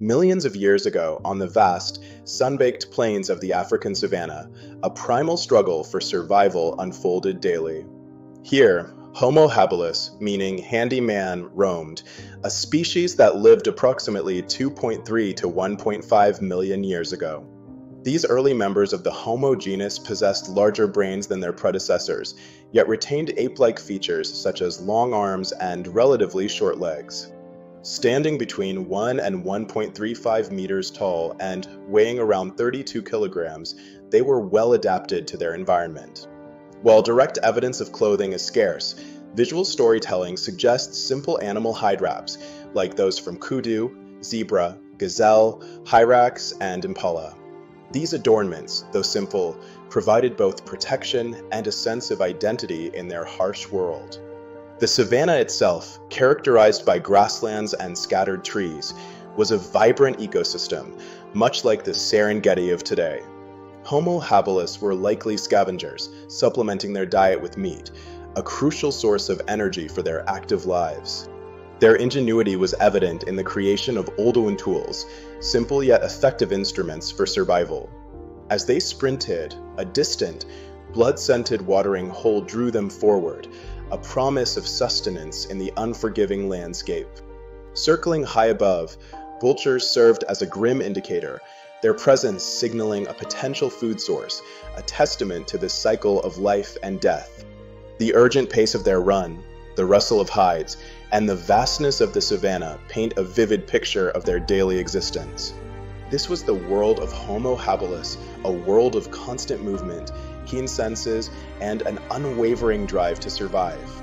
Millions of years ago, on the vast, sun baked plains of the African savanna, a primal struggle for survival unfolded daily. Here, Homo habilis, meaning handy man, roamed, a species that lived approximately 2.3 to 1.5 million years ago. These early members of the Homo genus possessed larger brains than their predecessors, yet retained ape like features such as long arms and relatively short legs. Standing between 1 and 1.35 meters tall and weighing around 32 kilograms, they were well adapted to their environment. While direct evidence of clothing is scarce, visual storytelling suggests simple animal hide wraps, like those from kudu, zebra, gazelle, hyrax, and impala. These adornments, though simple, provided both protection and a sense of identity in their harsh world. The savanna itself, characterized by grasslands and scattered trees, was a vibrant ecosystem, much like the Serengeti of today. Homo habilis were likely scavengers, supplementing their diet with meat, a crucial source of energy for their active lives. Their ingenuity was evident in the creation of Oldowan tools, simple yet effective instruments for survival. As they sprinted, a distant, blood scented watering hole drew them forward, a promise of sustenance in the unforgiving landscape. Circling high above, vultures served as a grim indicator, their presence signaling a potential food source, a testament to the cycle of life and death. The urgent pace of their run, the rustle of hides, and the vastness of the savannah paint a vivid picture of their daily existence. This was the world of Homo habilis, a world of constant movement, keen senses, and an unwavering drive to survive.